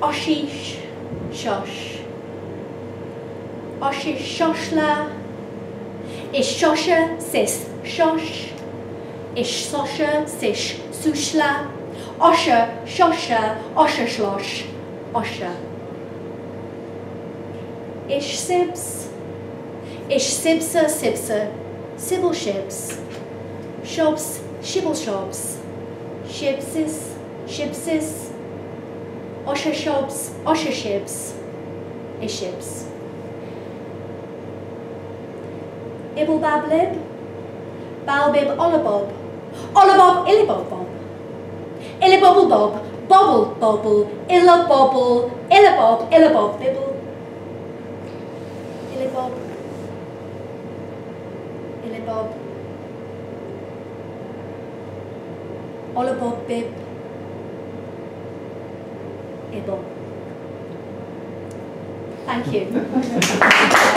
Oshish Shosh. Oshish Shoshla. Ish Shosha Sis Shosh. Ish Sosha Sish Sushla. Osha Shosha Osha Shlosh. Osha. Ish Sibs. Ish Sibsa Sibsa. Sybil Shibs. Shobs Shibble Shobs. Shibsis Shibsis. Osha Shobs Osha Shibs. Ish Shibs. Ibble Bablib. Balbib Olabob. Olabob Illibob Illibobble Bob. Bobble Bobble. Illa Bobble. Illibob Illibob Bibble. Illibob. Illibob. Olabob Bib. Ibble. Thank you.